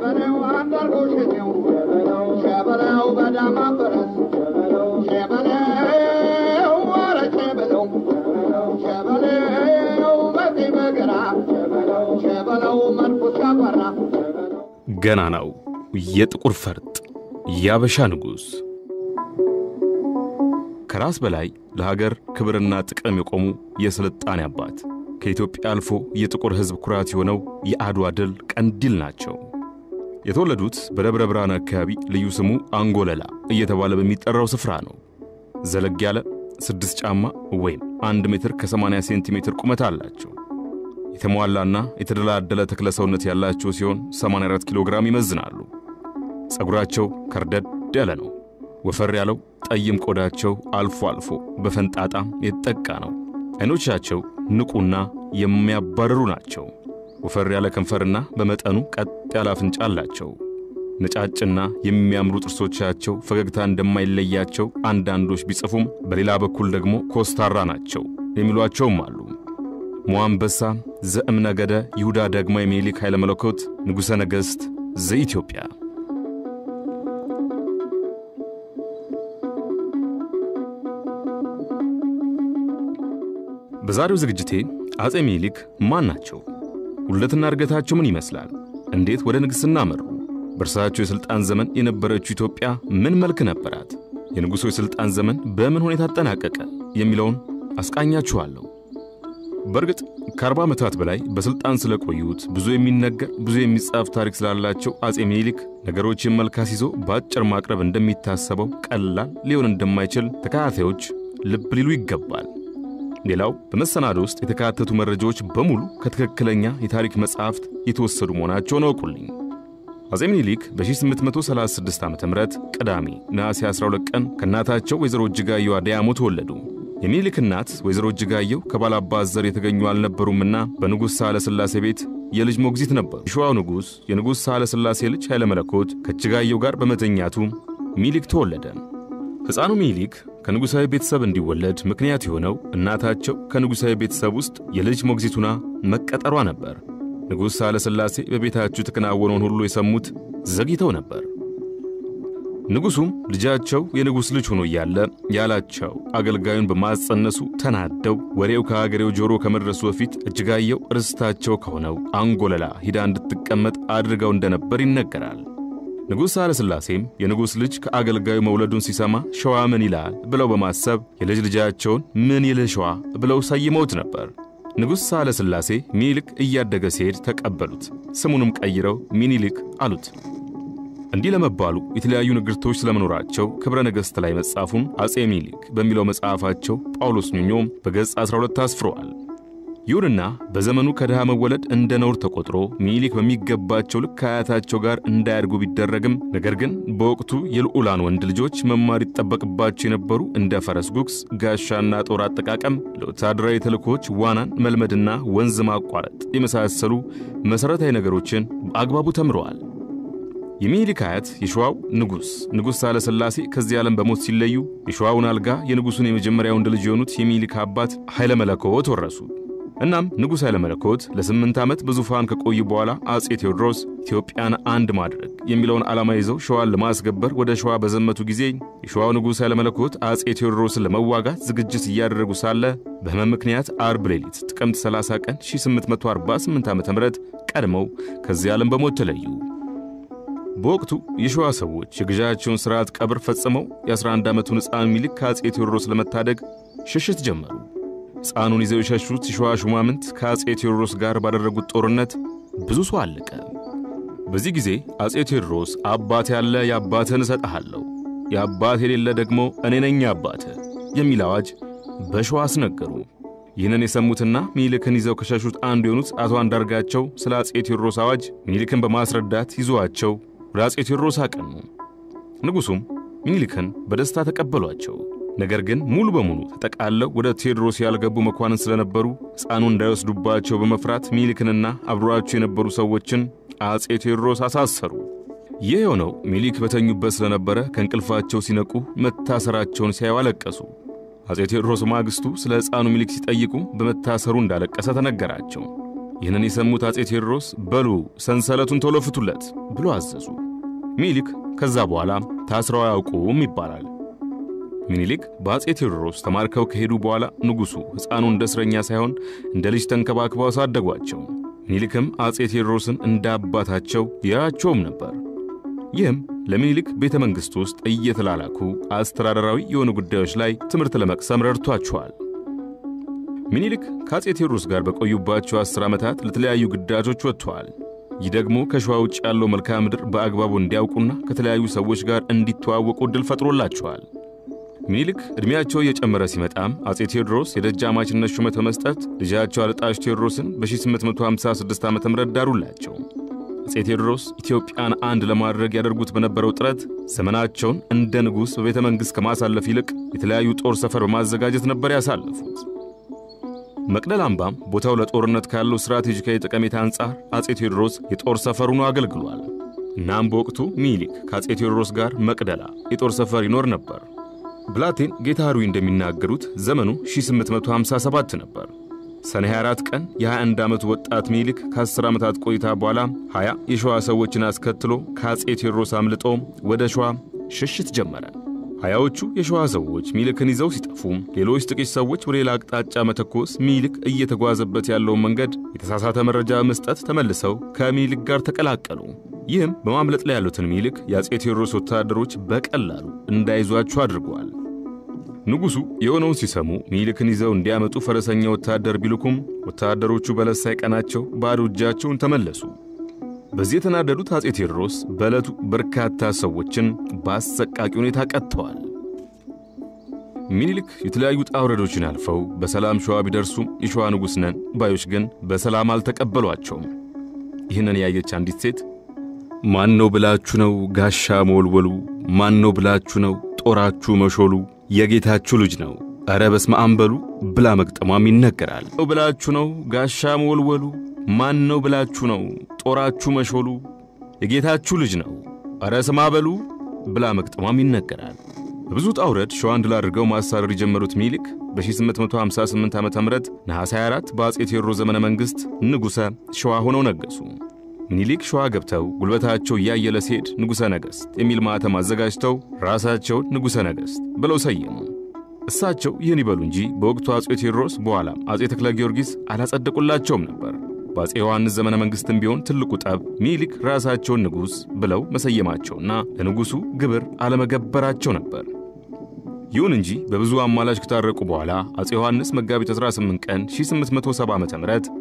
ሸበለው አንዳርጎ ሽኔው ሸበለው በዳማ ፈረስ። ሸበለው። ኧረ ያፈራ ገናናው የጥቁር ፈርጥ ያበሻ ንጉሥ። ከራስ በላይ ለሀገር ክብርና ጥቅም የቆሙ የስልጣኔ አባት። ከኢትዮጵያ አልፎ የጥቁር ሕዝብ ኩራት የሆነው የአድዋ ድል ቀንዲል ናቸው። የተወለዱት በደብረ ብርሃን አካባቢ ልዩ ስሙ አንጎለላ እየተባለ በሚጠራው ስፍራ ነው። ዘለግ ያለ ስድስት ጫማ ወይም አንድ ሜትር ከ80 ሴንቲሜትር ቁመት አላቸው። የተሟላና የተደላደለ ተክለ ሰውነት ያላቸው ሲሆን 84 ኪሎ ግራም ይመዝናሉ። ፀጉራቸው ከርደድ ያለ ነው። ወፈር ያለው ጠይም ቆዳቸው አልፎ አልፎ በፈንጣጣ የተጠቃ ነው። አይኖቻቸው ንቁና የሚያባርሩ ናቸው። ወፈር ያለ ከንፈርና በመጠኑ ቀጥ ያለ አፍንጫ አላቸው። ነጫጭና የሚያምሩ ጥርሶቻቸው ፈገግታ እንደማይለያቸው አንዳንዶች ቢጽፉም በሌላ በኩል ደግሞ ኮስታራ ናቸው የሚሏቸውም አሉ። ሞአንበሳ ዘእምነገደ ይሁዳ ዳግማዊ ምኒልክ ኃይለ መለኮት ንጉሠ ነገሥት ዘኢትዮጵያ በዛሬው ዝግጅቴ አፄ ምኒልክ ማን ናቸው? ውልደትና እድገታቸው ምን ይመስላል? እንዴት ወደ ንግሥና አመሩ? በእርሳቸው የሥልጣን ዘመን የነበረችው ኢትዮጵያ ምን መልክ ነበራት? የንጉሡ የሥልጣን ዘመን በምን ሁኔታ አጠናቀቀ? የሚለውን አስቃኛችኋለሁ። በእርግጥ ከአርባ ዓመታት በላይ በሥልጣን ስለቆዩት ብዙ የሚነገር ብዙ የሚጻፍ ታሪክ ስላላቸው አፄ ምኒልክ ነገሮችን መልካስ ይዞ በአጭር ማቅረብ እንደሚታሰበው ቀላል ሊሆን እንደማይችል ተከታታዮች ልብ ሊሉ ይገባል። ሌላው በመሰናዶ ውስጥ የተካተቱ መረጃዎች በሙሉ ከትክክለኛ የታሪክ መጻሕፍት የተወሰዱ መሆናቸውን እወቁልኝ። አፄ ምኒልክ በ1836 ዓ ም ቅዳሜ ነሐሴ 12 ቀን ከእናታቸው ወይዘሮ እጅጋየሁ አደያሞ ተወለዱ። የሚኒልክ እናት ወይዘሮ እጅጋየሁ ከባላባት ዘር የተገኙ አልነበሩምና በንጉሥ ሳህለ ሥላሴ ቤት የልጅ ሞግዚት ነበሩ። የሸዋው ንጉሥ የንጉሥ ሳህለ ሥላሴ ልጅ ኃይለ መለኮት ከእጅጋየሁ ጋር በመተኛቱ ሚኒሊክ ተወለደ። ሕፃኑ ሚኒሊክ ከንጉሣዊ ቤተሰብ እንዲወለድ ምክንያት የሆነው እናታቸው ከንጉሣዊ ቤተሰብ ውስጥ የልጅ ሞግዚቱና መቀጠሯ ነበር። ንጉሥ ሳህለ ሥላሴ በቤታቸው የተከናወነውን ሁሉ የሰሙት ዘግይተው ነበር። ንጉሡም ልጃቸው የንጉሥ ልጅ ሆኖ እያለ ያላቸው አገልጋዩን በማጸነሱ ተናደው ወሬው ከአገሬው ጆሮ ከመድረሱ በፊት እጅጋየሁ ርስታቸው ከሆነው አንጎለላ ሂዳ እንድትቀመጥ አድርገው እንደነበር ይነገራል። ንጉሥ ሳህለ ሥላሴም የንጉሥ ልጅ ከአገልጋዩ መውለዱን ሲሰማ ሸዋ ምን ይላል ብለው በማሰብ የልጅ ልጃቸውን ምን ይልህ ሸዋ ብለው ሰይመውት ነበር። ንጉሥ ሳህለ ሥላሴ ሚኒልክ እያደገ ሲሄድ ተቀበሉት። ስሙንም ቀይረው ሚኒሊክ አሉት። እንዲህ ለመባሉ የተለያዩ ንግርቶች ስለመኖራቸው ክብረ ነገሥት ላይ መጻፉን አፄ ሚኒሊክ በሚለው መጽሐፋቸው ጳውሎስ ኞኞም በገጽ 12 አስፍረዋል። ይሁንና በዘመኑ ከድሃ መወለድ እንደ ነውር ተቆጥሮ ሚኒሊክ በሚገባቸው ልክ ከአያታቸው ጋር እንዳያድጉ ቢደረግም ነገር ግን በወቅቱ የልዑላን ወንድ ልጆች መማር ይጠበቅባቸው የነበሩ እንደ ፈረስ ጉግስ፣ ጋሻና ጦር አጠቃቀም፣ ለወታደራዊ ተልእኮች ዋናን መልመድና ወንዝ ማቋረጥ የመሳሰሉ መሠረታዊ ነገሮችን በአግባቡ ተምረዋል። የሚኒሊክ አያት የሸዋው ንጉሥ ንጉሥ ሳህለ ሥላሴ ከዚህ ዓለም በሞት ሲለዩ የሸዋውን አልጋ የንጉሡን የመጀመሪያ ወንድ ልጅ የሆኑት የሚኒሊክ አባት ኃይለ መለኮት ወረሱ። እናም ንጉሥ ኃይለ መለኮት ለስምንት ዓመት በዙፋን ከቆዩ በኋላ አፄ ቴዎድሮስ ኢትዮጵያን አንድ ማድረግ የሚለውን ዓላማ ይዘው ሸዋን ለማስገበር ወደ ሸዋ በዘመቱ ጊዜ የሸዋው ንጉሥ ኃይለ መለኮት አፄ ቴዎድሮስን ለመዋጋት ዝግጅት እያደረጉ ሳለ በሕመም ምክንያት አርብ ሌሊት ጥቅምት 30 ቀን 1848 ዓ ም ቀድመው ከዚህ ዓለም በሞት ተለዩ። በወቅቱ የሸዋ ሰዎች የግዣቸውን ሥርዓት ቀብር ፈጽመው የ11 ዓመቱን ሕፃን ሚኒሊክ ከአፄ ቴዎድሮስ ለመታደግ ሽሽት ጀመሩ። ሕፃኑን ይዘው የሸሹት የሸዋ ሹማምንት ከአፄ ቴዎድሮስ ጋር ባደረጉት ጦርነት ብዙ ሰው አለቀ። በዚህ ጊዜ አፄ ቴዎድሮስ አባት ያለ የአባትህን እሰጥሃለሁ፣ የአባት የሌለ ደግሞ እኔ ነኝ አባትህ የሚል አዋጅ በሸዋ አስነገሩ። ይህንን የሰሙትና ሚኒልክን ይዘው ከሸሹት አንዱ የሆኑት አቶ አንዳርጋቸው ስለ አፄ ቴዎድሮስ አዋጅ ሚኒልክን በማስረዳት ይዘዋቸው ወደ አፄ ቴዎድሮስ አቀኑ። ንጉሡም ሚኒልክን በደስታ ተቀበሏቸው። ነገር ግን ሙሉ በሙሉ ተጠቃለው ወደ ቴዎድሮስ ያልገቡ መኳንን ስለነበሩ ሕፃኑን እንዳይወስዱባቸው በመፍራት ሚኒልክንና አብሯቸው የነበሩ ሰዎችን አፄ ቴዎድሮስ አሳሰሩ። ይህ የሆነው ሚኒሊክ በተኙበት ስለነበረ ከእንቅልፋቸው ሲነቁ መታሰራቸውን ሲያዩ አለቀሱ። አፄ ቴዎድሮስ ማግስቱ ስለ ሕፃኑ ሚኒሊክ ሲጠይቁ በመታሰሩ እንዳለቀሰ ተነገራቸው። ይህንን የሰሙት አፄ ቴዎድሮስ በሉ ሰንሰለቱን ቶሎ ፍቱለት ብሎ አዘዙ። ሚኒሊክ ከዛ በኋላ ታስረው አያውቁም ይባላል። ሚኒሊክ በአፄ ቴዎድሮስ ተማርከው ከሄዱ በኋላ ንጉሡ ሕፃኑን እንደ እስረኛ ሳይሆን እንደ ልጅ ተንከባክበው አሳደጓቸው። ሚኒሊክም አፄ ቴዎድሮስን እንደ አባታቸው ያያቸውም ነበር። ይህም ለሚኒሊክ ቤተ መንግሥት ውስጥ እየተላላኩ አስተዳደራዊ የሆኑ ጉዳዮች ላይ ትምህርት ለመቅሰም ረድቷቸዋል። ሚኒሊክ ከአፄ ቴዎድሮስ ጋር በቆዩባቸው አስር ዓመታት ለተለያዩ ግዳጆች ወጥተዋል። ይህ ደግሞ ከሸዋ ውጭ ያለው መልክዓ ምድር በአግባቡ እንዲያውቁና ከተለያዩ ሰዎች ጋር እንዲተዋወቁ ዕድል ፈጥሮላቸዋል። ሚኒሊክ ዕድሜያቸው እየጨመረ ሲመጣም አፄ ቴዎድሮስ የደጃማችነት ሹመት በመስጠት ልጃቸው አልጣሽ ቴዎድሮስን በ1856 ዓ ም ዳሩላቸው። አፄ ቴዎድሮስ ኢትዮጵያን አንድ ለማድረግ ያደርጉት በነበረው ጥረት ዘመናቸውን እንደ ንጉሥ በቤተ መንግሥት ከማሳለፍ ይልቅ የተለያዩ ጦር ሰፈር በማዘጋጀት ነበር ያሳለፉት። መቅደል አምባም ቦታው ለጦርነት ካለው ስትራቴጂካዊ ጠቀሜታ አንጻር አፄ ቴዎድሮስ የጦር ሰፈር ሆኖ አገልግሏል። እናም በወቅቱ ሚኒሊክ ከአፄ ቴዎድሮስ ጋር መቅደላ የጦር ሰፈር ይኖር ነበር። ብላቴን ጌታ ኅሩይ እንደሚናገሩት ዘመኑ 1857 ነበር። ሰኔ 24 ቀን የ21 ዓመቱ ወጣት ሚኒሊክ ከ10 ዓመታት ቆይታ በኋላ 20 የሸዋ ሰዎችን አስከትሎ ከአፄ ቴዎድሮስ አምልጦ ወደ ሸዋ ሽሽት ጀመረ። ሀያዎቹ የሸዋ ሰዎች ሚኒሊክን ይዘው ሲጠፉ ሌሎች ጥቂት ሰዎች ወደ ሌላ አቅጣጫ መተኮስ ሚኒሊክ እየተጓዘበት ያለውን መንገድ የተሳሳተ መረጃ በመስጠት ተመልሰው ከሚኒሊክ ጋር ተቀላቀሉ። ይህም በማምለጥ ላይ ያሉትን ሚኒሊክ የአፄ ቴዎድሮስ ወታደሮች በቀላሉ እንዳይዟቸው አድርገዋል። ንጉሡ የሆነውን ሲሰሙ ሚኒሊክን ይዘው እንዲያመጡ ፈረሰኛ ወታደር ቢልኩም ወታደሮቹ በለስ ሳይቀናቸው ባዶ እጃቸውን ተመለሱ። በዚህ የተናደዱት አፄ ቴዎድሮስ በዕለቱ በርካታ ሰዎችን በአሰቃቂ ሁኔታ ቀጥተዋል። ሚኒሊክ የተለያዩ ውጣ ውረዶችን አልፈው በሰላም ሸዋ ቢደርሱም የሸዋ ንጉሥ ነን ባዮች ግን በሰላም አልተቀበሏቸውም። ይህንን ያየች አንዲት ሴት ማን ነው ብላችሁ ነው ጋሻ መወልወሉ? ማን ነው ብላችሁ ነው ጦራችሁ መሾሉ? የጌታችሁ ልጅ ነው ኧረ በስመ አብ በሉ ብላ መግጠሟም ይነገራል። ነው ብላችሁ ነው ጋሻ መወልወሉ? ማን ነው ብላችሁ ነው ጦራችሁ መሾሉ? የጌታችሁ ልጅ ነው ኧረ ስማ በሉ ብላ መግጠሟም ይነገራል። በብዙ ውጣ ውረድ ሸዋን ድል አድርገው ማሳረር የጀመሩት ሚኒሊክ በ1858 ዓ ም ነሐሴ 24 በአፄ ቴዎድሮስ ዘመነ መንግሥት ንጉሠ ሸዋ ሆነው ነገሱ። ሚኒሊክ ሸዋ ገብተው ጉልበታቸው እያየለ ሲሄድ ንጉሠ ነገሥት የሚል ማኅተም አዘጋጅተው ራሳቸውን ንጉሠ ነገሥት ብለው ሰየሙ። እሳቸው ይህን ይበሉ እንጂ በወቅቱ አፄ ቴዎድሮስ በኋላም አፄ ተክለ ጊዮርጊስ አላጸደቁላቸውም ነበር። በአፄ ዮሐንስ ዘመነ መንግሥትም ቢሆን ትልቁ ጠብ ሚኒሊክ ራሳቸውን ንጉሥ ብለው መሰየማቸውና ለንጉሡ ግብር አለመገበራቸው ነበር። ይሁን እንጂ በብዙ አማላጅ ከታረቁ በኋላ አፄ ዮሐንስ መጋቢት 18 ቀን 1870 ዓ ም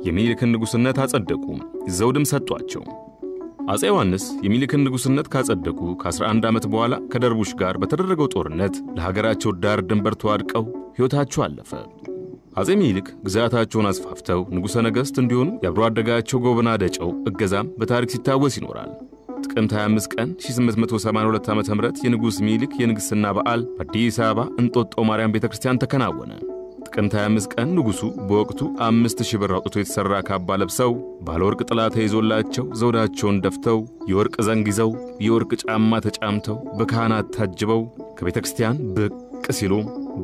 የሚኒሊክን ንጉሥነት አጸደቁ፣ ዘውድም ሰጧቸው። አፄ ዮሐንስ የሚኒሊክን ንጉሥነት ካጸደቁ ከ11 ዓመት በኋላ ከደርቡሽ ጋር በተደረገው ጦርነት ለሀገራቸው ዳር ድንበር ተዋድቀው ሕይወታቸው አለፈ። አፄ ሚኒሊክ ግዛታቸውን አስፋፍተው ንጉሠ ነገሥት እንዲሆኑ የአብሮ አደጋቸው ጎበና ደጨው እገዛም በታሪክ ሲታወስ ይኖራል። ጥቅምት 25 ቀን 1882 ዓ ም የንጉሥ ሚኒሊክ የንግሥና በዓል በአዲስ አበባ እንጦጦ ማርያም ቤተ ክርስቲያን ተከናወነ። ጥቅምት 25 ቀን ንጉሡ በወቅቱ አምስት ሺህ ብር አውጥቶ የተሠራ ካባ ለብሰው ባለ ወርቅ ጥላ ተይዞላቸው ዘውዳቸውን ደፍተው የወርቅ ዘንግ ይዘው የወርቅ ጫማ ተጫምተው በካህናት ታጅበው ከቤተ ክርስቲያን ብቅ ሲሉ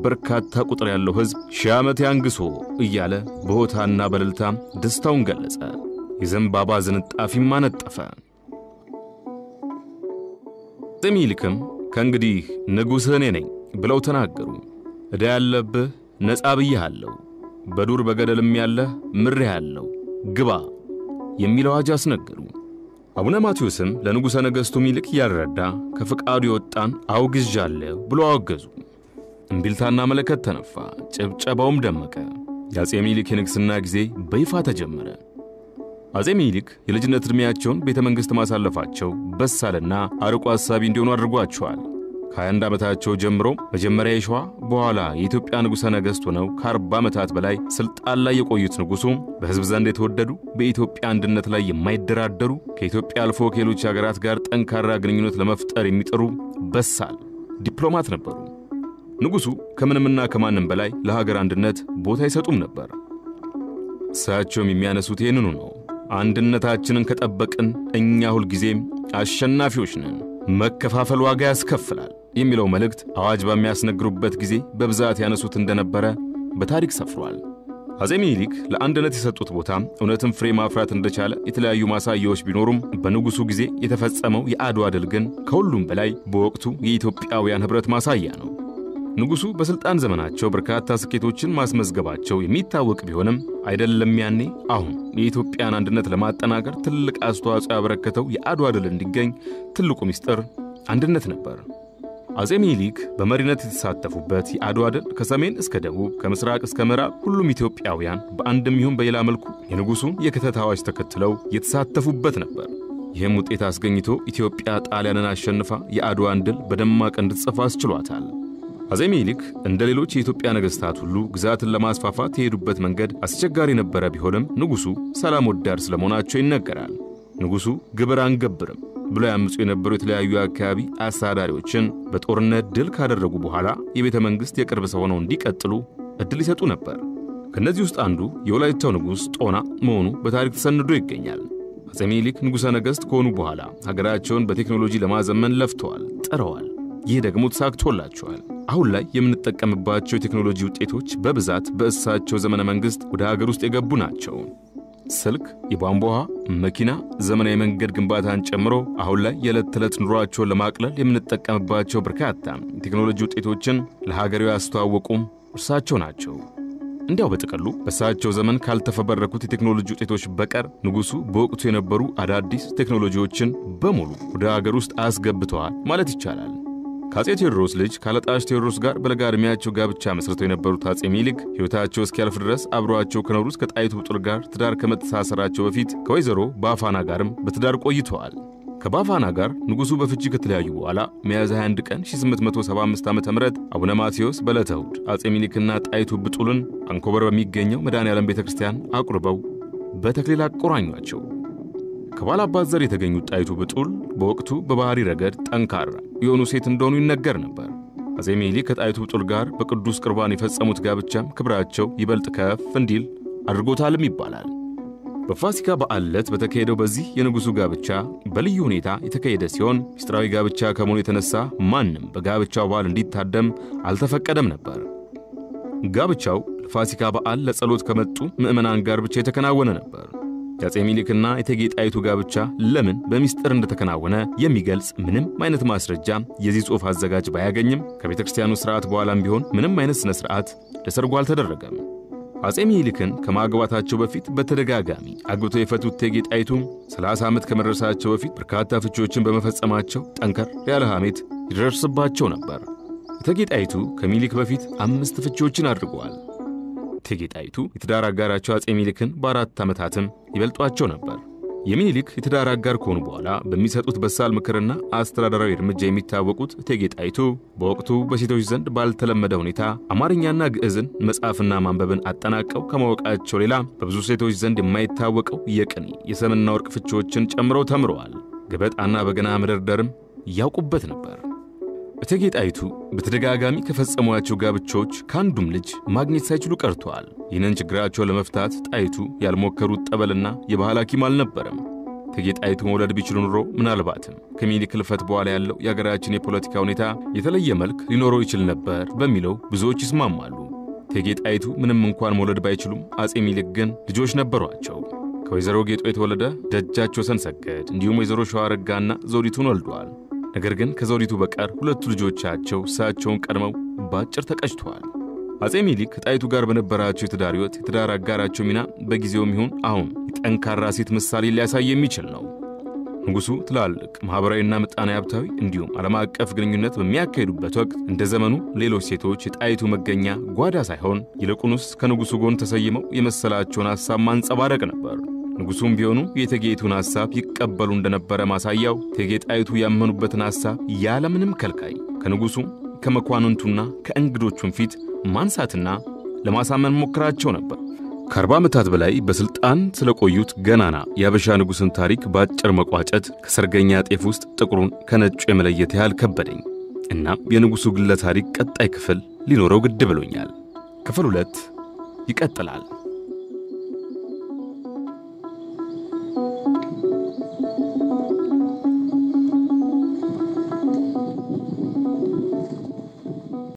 በርካታ ቁጥር ያለው ሕዝብ ሺህ ዓመት ያንግሶ እያለ በሆታና በእልልታ ደስታውን ገለጸ። የዘንባባ ዝንጣፊም አነጠፈ። ሚኒሊክም ከእንግዲህ ንጉሥህ እኔ ነኝ ብለው ተናገሩ። ዕዳ ያለብህ ነፃ ብዬሃለሁ፣ በዱር በገደልም ያለህ ምሬሃለሁ፣ ግባ የሚል አዋጅ አስነገሩ። አቡነ ማቴዎስም ለንጉሠ ነገሥቱ ሚኒሊክ እያልረዳ ከፍቃዱ የወጣን አውግዣለሁ ብሎ አወገዙ። እምቢልታና መለከት ተነፋ፣ ጭብጨባውም ደመቀ። የአፄ ሚኒሊክ የንግሥና ጊዜ በይፋ ተጀመረ። አፄ ሚኒሊክ የልጅነት ዕድሜያቸውን ቤተ መንግሥት ማሳለፋቸው በሳልና አርቆ አሳቢ እንዲሆኑ አድርጓቸዋል። ከ21 ዓመታቸው ጀምሮ መጀመሪያ የሸዋ በኋላ የኢትዮጵያ ንጉሠ ነገሥት ሆነው ከ40 ዓመታት በላይ ሥልጣን ላይ የቆዩት ንጉሡ በሕዝብ ዘንድ የተወደዱ፣ በኢትዮጵያ አንድነት ላይ የማይደራደሩ፣ ከኢትዮጵያ አልፎ ከሌሎች አገራት ጋር ጠንካራ ግንኙነት ለመፍጠር የሚጥሩ በሳል ዲፕሎማት ነበሩ። ንጉሡ ከምንምና ከማንም በላይ ለሀገር አንድነት ቦታ አይሰጡም ነበር። እሳቸውም የሚያነሱት ይህንኑ ነው። አንድነታችንን ከጠበቅን እኛ ሁልጊዜም አሸናፊዎች ነን። መከፋፈል ዋጋ ያስከፍላል የሚለው መልእክት አዋጅ በሚያስነግሩበት ጊዜ በብዛት ያነሱት እንደነበረ በታሪክ ሰፍሯል። አጼ ሚኒሊክ ለአንድነት የሰጡት ቦታ እውነትም ፍሬ ማፍራት እንደቻለ የተለያዩ ማሳያዎች ቢኖሩም በንጉሡ ጊዜ የተፈጸመው የአድዋ ድል ግን ከሁሉም በላይ በወቅቱ የኢትዮጵያውያን ኅብረት ማሳያ ነው። ንጉሡ በሥልጣን ዘመናቸው በርካታ ስኬቶችን ማስመዝገባቸው የሚታወቅ ቢሆንም አይደለም ያኔ አሁን የኢትዮጵያን አንድነት ለማጠናከር ትልቅ አስተዋጽኦ ያበረከተው የአድዋ ድል እንዲገኝ ትልቁ ምስጢር አንድነት ነበር። አጼ ሚኒሊክ በመሪነት የተሳተፉበት የአድዋ ድል ከሰሜን እስከ ደቡብ ከምስራቅ እስከ ምዕራብ ሁሉም ኢትዮጵያውያን በአንድም ይሁን በሌላ መልኩ የንጉሡን የክተት አዋጅ ተከትለው የተሳተፉበት ነበር። ይህም ውጤት አስገኝቶ ኢትዮጵያ ጣሊያንን አሸንፋ የአድዋን ድል በደማቅ እንድትጽፍ አስችሏታል። አጼ ሚኒሊክ እንደ ሌሎች የኢትዮጵያ ነገሥታት ሁሉ ግዛትን ለማስፋፋት የሄዱበት መንገድ አስቸጋሪ የነበረ ቢሆንም ንጉሡ ሰላም ወዳድ ስለመሆናቸው ይነገራል። ንጉሡ ግብር አንገብርም ብሎ ያምፁ የነበሩ የተለያዩ አካባቢ አስተዳዳሪዎችን በጦርነት ድል ካደረጉ በኋላ የቤተ መንግሥት የቅርብ ሰው ሆነው እንዲቀጥሉ ዕድል ይሰጡ ነበር። ከእነዚህ ውስጥ አንዱ የወላይታው ንጉሥ ጦና መሆኑ በታሪክ ተሰንዶ ይገኛል። አጼ ሚኒሊክ ንጉሠ ነገሥት ከሆኑ በኋላ ሀገራቸውን በቴክኖሎጂ ለማዘመን ለፍተዋል፣ ጥረዋል። ይህ ደግሞ ተሳክቶላቸዋል። አሁን ላይ የምንጠቀምባቸው የቴክኖሎጂ ውጤቶች በብዛት በእሳቸው ዘመነ መንግሥት ወደ ሀገር ውስጥ የገቡ ናቸው። ስልክ፣ የቧንቧ ውሃ፣ መኪና፣ ዘመናዊ መንገድ ግንባታን ጨምሮ አሁን ላይ የዕለት ተዕለት ኑሯቸውን ለማቅለል የምንጠቀምባቸው በርካታ የቴክኖሎጂ ውጤቶችን ለሀገሬው ያስተዋወቁም እርሳቸው ናቸው። እንዲያው በጥቅሉ በእሳቸው ዘመን ካልተፈበረኩት የቴክኖሎጂ ውጤቶች በቀር ንጉሡ በወቅቱ የነበሩ አዳዲስ ቴክኖሎጂዎችን በሙሉ ወደ ሀገር ውስጥ አስገብተዋል ማለት ይቻላል። ከአጼ ቴዎድሮስ ልጅ ካለጣሽ ቴዎድሮስ ጋር በለጋ ዕድሜያቸው ጋብቻ መስርተው የነበሩት አጼ ሚኒሊክ ሕይወታቸው እስኪያልፍ ድረስ አብረዋቸው ከኖሩት ከጣይቱ ብጡል ጋር ትዳር ከመተሳሰራቸው በፊት ከወይዘሮ ባፋና ጋርም በትዳር ቆይተዋል። ከባፋና ጋር ንጉሡ በፍቺ ከተለያዩ በኋላ ሚያዝያ 21 ቀን 1875 ዓ ም አቡነ ማቴዎስ በዕለተ እሑድ አጼ ሚኒሊክና ጣይቱ ብጡልን አንኮበር በሚገኘው መድኃኔ ዓለም ቤተ ክርስቲያን አቁርበው በተክሊል አቆራኟቸው። ከባላባት ዘር የተገኙት ጣይቱ ብጡል በወቅቱ በባህሪ ረገድ ጠንካራ የሆኑ ሴት እንደሆኑ ይነገር ነበር። አጼ ሚኒሊክ ከጣይቱ ብጡል ጋር በቅዱስ ቁርባን የፈጸሙት ጋብቻም ክብራቸው ይበልጥ ከፍ እንዲል አድርጎታልም ይባላል። በፋሲካ በዓል ዕለት በተካሄደው በዚህ የንጉሡ ጋብቻ በልዩ ሁኔታ የተካሄደ ሲሆን ምስጢራዊ ጋብቻ ከመሆኑ የተነሳ ማንም በጋብቻው በዓል እንዲታደም አልተፈቀደም ነበር። ጋብቻው ለፋሲካ በዓል ለጸሎት ከመጡ ምዕመናን ጋር ብቻ የተከናወነ ነበር። የአጼ ሚኒሊክና የእቴጌ ጣይቱ ጋብቻ ለምን በሚስጥር እንደተከናወነ የሚገልጽ ምንም አይነት ማስረጃ የዚህ ጽሑፍ አዘጋጅ ባያገኝም ከቤተ ክርስቲያኑ ሥርዓት በኋላም ቢሆን ምንም አይነት ሥነ ሥርዓት ለሰርጉ አልተደረገም። አጼ ሚኒሊክን ከማግባታቸው በፊት በተደጋጋሚ አግብተው የፈቱት እቴጌ ጣይቱ 30 ዓመት ከመድረሳቸው በፊት በርካታ ፍቺዎችን በመፈጸማቸው ጠንከር ያለ ሐሜት ይደርስባቸው ነበር። እቴጌ ጣይቱ ከሚኒሊክ በፊት አምስት ፍቺዎችን አድርገዋል። እቴጌ ጣይቱ የትዳር አጋራቸው አጼ ሚኒሊክን በአራት ዓመታትም ይበልጧቸው ነበር። የሚኒሊክ የትዳር አጋር ከሆኑ በኋላ በሚሰጡት በሳል ምክርና አስተዳደራዊ እርምጃ የሚታወቁት እቴጌ ጣይቱ በወቅቱ በሴቶች ዘንድ ባልተለመደ ሁኔታ አማርኛና ግዕዝን መጻፍና ማንበብን አጠናቀው ከማወቃቸው ሌላ በብዙ ሴቶች ዘንድ የማይታወቀው የቅኔ የሰምና ወርቅ ፍቺዎችን ጨምረው ተምረዋል። ገበጣና በገና መደርደርም ያውቁበት ነበር። እቴጌ ጣይቱ በተደጋጋሚ ከፈጸሟቸው ጋብቻዎች ከአንዱም ልጅ ማግኘት ሳይችሉ ቀርተዋል። ይህንን ችግራቸውን ለመፍታት ጣይቱ ያልሞከሩት ጠበልና የባህል ሐኪም አልነበረም። እቴጌ ጣይቱ መውለድ ቢችሉ ኑሮ ምናልባትም ከሚኒሊክ ሕልፈት በኋላ ያለው የአገራችን የፖለቲካ ሁኔታ የተለየ መልክ ሊኖረው ይችል ነበር በሚለው ብዙዎች ይስማማሉ። እቴጌ ጣይቱ ምንም እንኳን መውለድ ባይችሉም አጼ ሚኒሊክ ግን ልጆች ነበሯቸው። ከወይዘሮ ጌጦ የተወለደ ደጃች ወሰን ሰገድ እንዲሁም ወይዘሮ ሸዋረጋና ዘውዲቱን ወልደዋል። ነገር ግን ከዘውዲቱ በቀር ሁለቱ ልጆቻቸው እሳቸውን ቀድመው በአጭር ተቀጭተዋል። አጼ ሚኒሊክ ከጣይቱ ጋር በነበራቸው የትዳር ሕይወት የትዳር አጋራቸው ሚና በጊዜውም ይሁን አሁን የጠንካራ ሴት ምሳሌ ሊያሳይ የሚችል ነው። ንጉሡ ትላልቅ ማኅበራዊና ምጣኔ ሀብታዊ እንዲሁም ዓለም አቀፍ ግንኙነት በሚያካሂዱበት ወቅት እንደ ዘመኑ ሌሎች ሴቶች የጣይቱ መገኛ ጓዳ ሳይሆን ይልቁንስ ከንጉሡ ጎን ተሰይመው የመሰላቸውን ሐሳብ ማንጸባረቅ ነበር። ንጉሡም ቢሆኑ የእቴጌይቱን ሐሳብ ይቀበሉ እንደነበረ ማሳያው እቴጌ ጣይቱ ያመኑበትን ሐሳብ ያለምንም ከልካይ ከንጉሡም ከመኳንንቱና ከእንግዶቹም ፊት ማንሳትና ለማሳመን ሞክራቸው ነበር። ከአርባ ዓመታት በላይ በሥልጣን ስለቆዩት ገናና የአበሻ ንጉሥን ታሪክ በአጭር መቋጨት ከሰርገኛ ጤፍ ውስጥ ጥቁሩን ከነጩ የመለየት ያህል ከበደኝ። እናም የንጉሡ ግለ ታሪክ ቀጣይ ክፍል ሊኖረው ግድ ብሎኛል። ክፍል ሁለት ይቀጥላል።